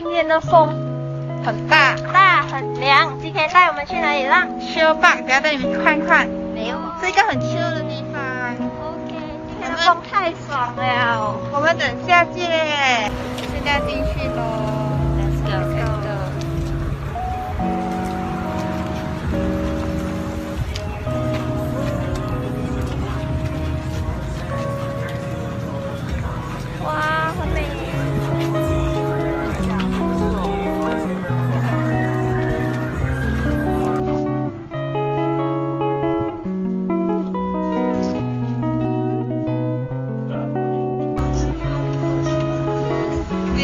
天的风很大，大很凉。今天带我们去哪里浪？修吧，等下带你们去看看。没有。是一个很 chill 的地方。OK，今天的风太爽了。我们等下见。现在进去喽。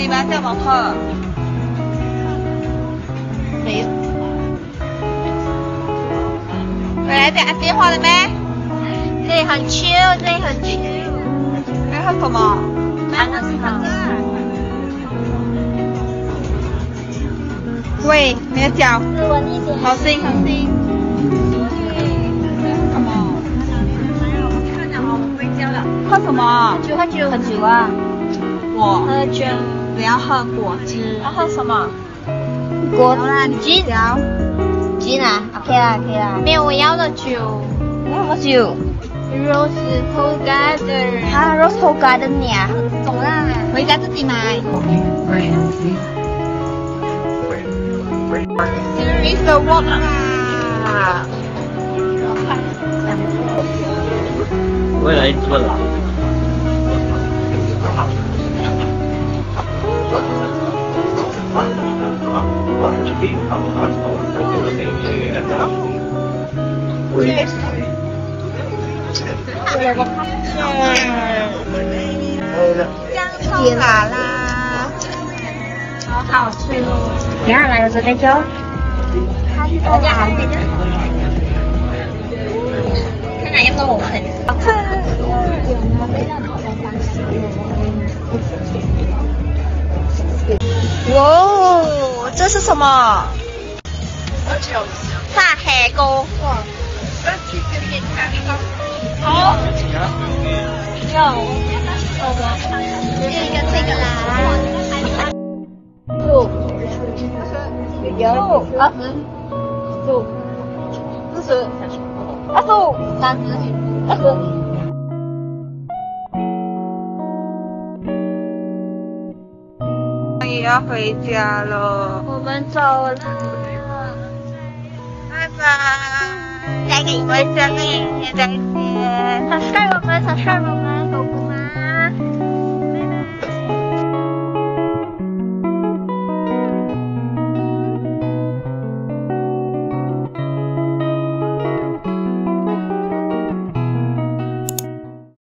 叫模特？没有。回来打电话了没？这里很 chill，这里很 chill。还喝什么？喂，你的脚。好心，好心。什么？喝什么？酒，喝酒，喝酒啊。我。喝酒。不要喝果汁。要喝什么？果汁。金啊，OK 啦，OK 啦。没有我要的酒。要什么酒？Rose Garden。啊，Rose Garden 呀。懂啦。回家自己买。Here is the water. 未来怎么姜葱麻辣，好好吃哦！第二来这边就，大家好，看哪一个我很好吃。哇，这是什么？大海沟。好。有。这个这个啦。六。有。二十。九。四十。二十五。三十。二十。也要回家了。我们走了。拜拜。再见，我们下个星期再见。早睡了吗？早睡了吗？狗狗吗？